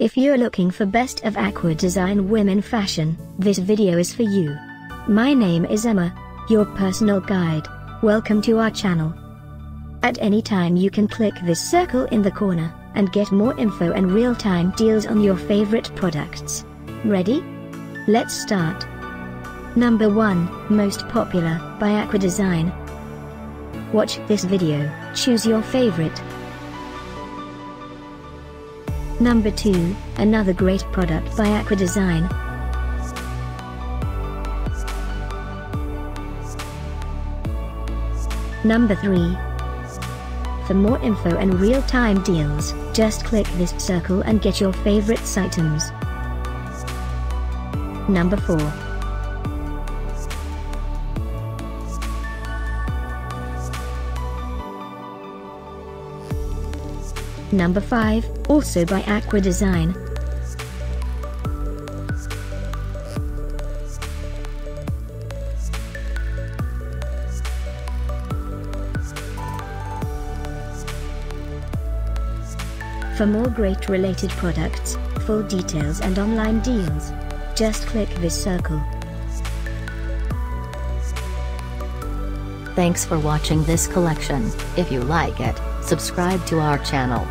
If you're looking for best of Aqua Design women fashion, this video is for you. My name is Emma, your personal guide. Welcome to our channel. At any time you can click this circle in the corner, and get more info and real-time deals on your favorite products. Ready? Let's start. Number 1, Most Popular, by Aqua Design. Watch this video, choose your favorite. Number 2, another great product by Aqua Design. Number 3. For more info and real-time deals, just click this circle and get your favorite items. Number 4. Number 5, also by Aqua Design. For more great related products, full details and online deals, just click this circle. Thanks for watching this collection. If you like it, subscribe to our channel.